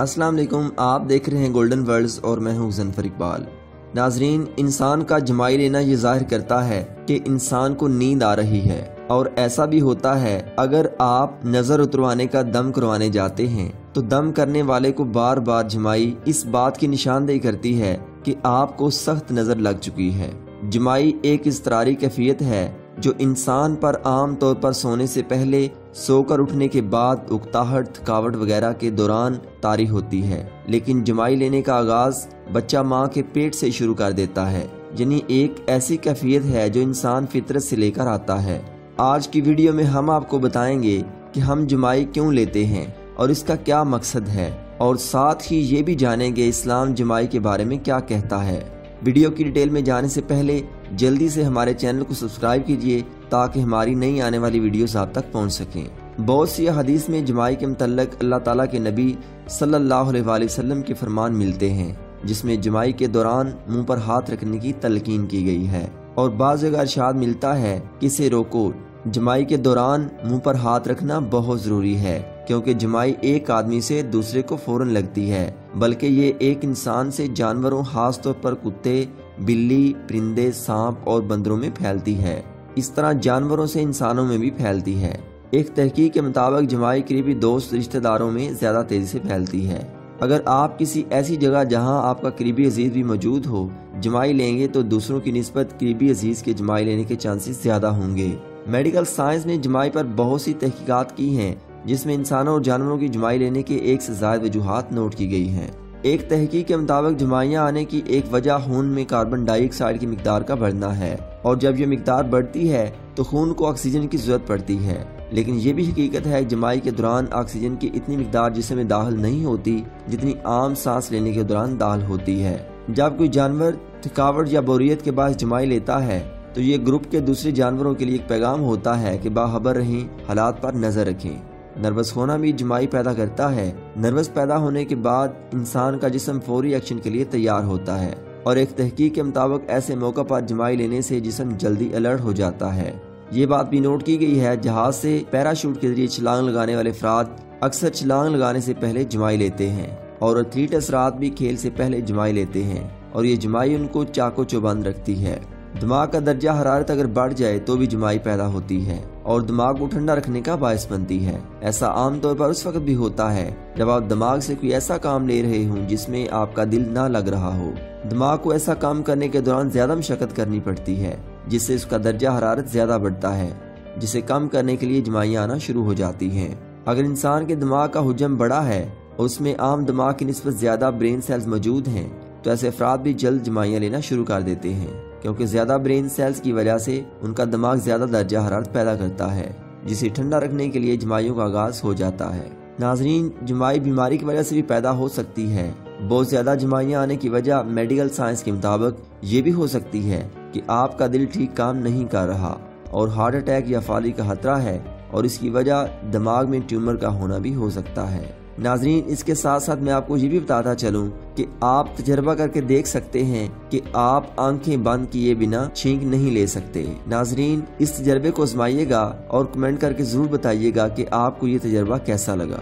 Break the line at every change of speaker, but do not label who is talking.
अस्सलाम वालेकुम, आप देख रहे हैं गोल्डन वर्ल्ड्स और मैं हूँ जनफर इकबाल नाजरीन, इंसान का जमाई लेना ये ज़ाहिर करता है कि इंसान को नींद आ रही है और ऐसा भी होता है, अगर आप नज़र उतरवाने का दम करवाने जाते हैं तो दम करने वाले को बार बार जमाई इस बात की निशानदेही करती है कि आपको सख्त नज़र लग चुकी है। जमाई एक इसतरारी कैफियत है जो इंसान पर आम तौर पर सोने से पहले सोकर उठने के बाद उकताहट थकावट वगैरह के दौरान तारी होती है। लेकिन जमाई लेने का आगाज़ बच्चा माँ के पेट से शुरू कर देता है यानी एक ऐसी कैफियत है जो इंसान फितरत से लेकर आता है। आज की वीडियो में हम आपको बताएँगे कि हम जमाई क्यों लेते हैं और इसका क्या मकसद है, और साथ ही ये भी जानेंगे इस्लाम जमाई के बारे में क्या कहता है। वीडियो की डिटेल में जाने से पहले जल्दी से हमारे चैनल को सब्सक्राइब कीजिए ताकि हमारी नई आने वाली वीडियोस आप तक पहुँच सकें। बहुत सी हदीस में जमाई के मतलब अल्लाह ताला के नबी सल्लल्लाहु अलैहि वसल्लम के फरमान मिलते हैं, जिसमें जमाई के दौरान मुँह पर हाथ रखने की तलकीन की गई है। और बाज़ अरशाद मिलता है कि इसे रोको, जमाई के दौरान मुँह पर हाथ रखना बहुत ज़रूरी है, क्योंकि जमाई एक आदमी से दूसरे को फ़ौरन लगती है। बल्कि ये एक इंसान से जानवरों, खास तौर पर कुत्ते, बिल्ली, परिंदे, सांप और बंदरों में फैलती है। इस तरह जानवरों से इंसानों में भी फैलती है। एक तहकीक के मुताबिक जमाई करीबी दोस्त रिश्तेदारों में ज़्यादा तेज़ी से फैलती है। अगर आप किसी ऐसी जगह जहाँ आपका करीबी अज़ीज़ भी मौजूद हो, जमाई लेंगे तो दूसरों की नस्बत करीबी अज़ीज़ के जमाई लेने के चांसेस ज़्यादा होंगे। मेडिकल साइंस ने जमाई पर बहुत सी तहकीकात की हैं जिसमें इंसानों और जानवरों की जुमाई लेने के एक से ज़्यादा वजूहत नोट की गई हैं। एक तहकीक के मुताबिक, जुमाइयाँ आने की एक वजह खून में कार्बन डाइऑक्साइड की मकदार का बढ़ना है और जब ये मकदार बढ़ती है तो खून को ऑक्सीजन की ज़रूरत पड़ती है। लेकिन ये भी हकीकत है, जमाई के दौरान ऑक्सीजन की इतनी मकदार जिसमें में दाखिल नहीं होती, जितनी आम सांस लेने के दौरान दाखिल होती है। जब कोई जानवर थकावट या बोरियत के बाद जमाई लेता है तो ये ग्रुप के दूसरे जानवरों के लिए एक पैगाम होता है कि बाखबर रहें, हालात पर नज़र रखें। नर्वस होना भी जमाई पैदा करता है। नर्वस पैदा होने के बाद इंसान का जिसम फौरी एक्शन के लिए तैयार होता है और एक तहकीक के मुताबिक ऐसे मौका पर जमाई लेने से जिसम जल्दी अलर्ट हो जाता है। ये बात भी नोट की गई है, जहाज़ से पैराशूट के ज़रिए छलांग लगाने वाले अफराद अक्सर छलांग लगाने से पहले जमाई लेते हैं और एथलीट असरात भी खेल से पहले जमाई लेते हैं और ये जमाई उनको चाको चौबंद रखती है। दिमाग का दर्जा हरारत अगर बढ़ जाए तो भी जुमाई पैदा होती है और दिमाग को ठंडा रखने का बायस बनती है। ऐसा आमतौर पर उस वक्त भी होता है जब आप दिमाग से कोई ऐसा काम ले रहे हो जिसमें आपका दिल ना लग रहा हो। दिमाग को ऐसा काम करने के दौरान ज़्यादा मशक्कत करनी पड़ती है, जिससे उसका दर्जा हरारत ज़्यादा बढ़ता है, जिसे कम करने के लिए जमाइयाँ आना शुरू हो जाती हैं। अगर इंसान के दिमाग का हुजम बड़ा है और उसमें आम दिमाग की नस्बत ज़्यादा ब्रेन सेल्स मौजूद हैं तो ऐसे अफराद भी जल्द जमाइयाँ लेना शुरू कर देते हैं। क्योंकि ज़्यादा ब्रेन सेल्स की वजह से उनका दिमाग ज़्यादा दर्जा हरारत पैदा करता है, जिसे ठंडा रखने के लिए जमाइयों का आगाज़ हो जाता है। नाजरीन, जमाई बीमारी की वजह से भी पैदा हो सकती है। बहुत ज़्यादा जमाइयाँ आने की वजह मेडिकल साइंस के मुताबिक ये भी हो सकती है कि आपका दिल ठीक काम नहीं कर रहा और हार्ट अटैक या फाली का खतरा है और इसकी वजह दिमाग में ट्यूमर का होना भी हो सकता है। नाजरीन, इसके साथ साथ मैं आपको ये भी बताता चलूँ कि आप तजर्बा करके देख सकते हैं कि आप आँखें बंद किए बिना छींक नहीं ले सकते। नाजरीन, इस तजर्बे को आजमाइएगा और कमेंट करके ज़रूर बताइएगा कि आपको ये तजर्बा कैसा लगा।